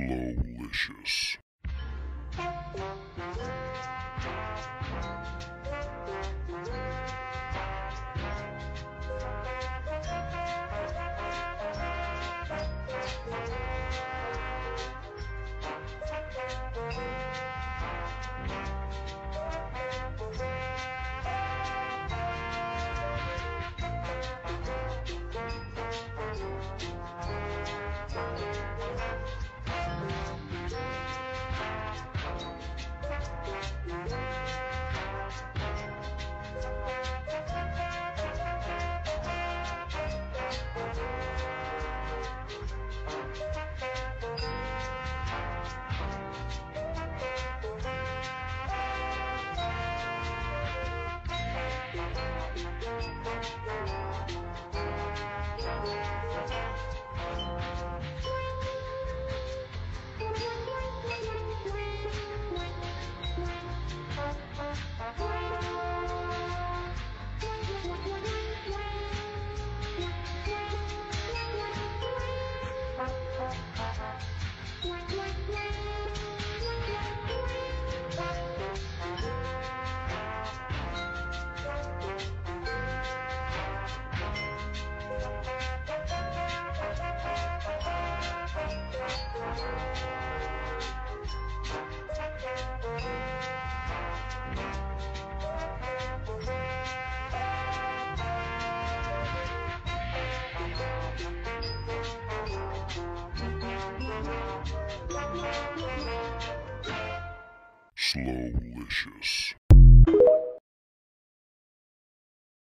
Slowlicious. Slowlicious.